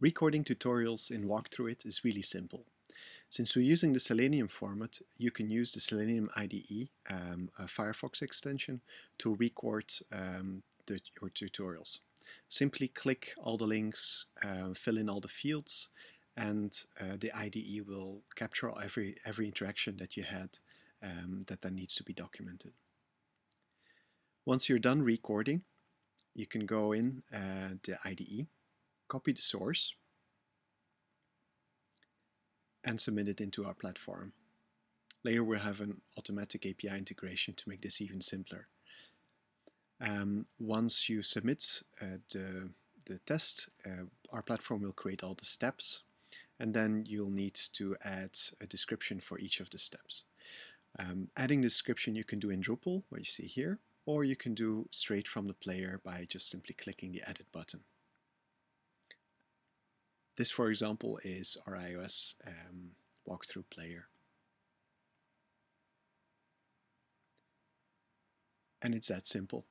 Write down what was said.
Recording tutorials in Walkthroughit is really simple. Since we're using the Selenium format, you can use the Selenium IDE, um, a Firefox extension, to record um, the, your tutorials. Simply click all the links, uh, fill in all the fields, and uh, the IDE will capture every, every interaction that you had um, that then needs to be documented. Once you're done recording, you can go in uh, the IDE copy the source and submit it into our platform. Later we'll have an automatic API integration to make this even simpler. Um, once you submit uh, the, the test, uh, our platform will create all the steps and then you'll need to add a description for each of the steps. Um, adding the description you can do in Drupal, what you see here, or you can do straight from the player by just simply clicking the edit button. This, for example, is our iOS um, walkthrough player. And it's that simple.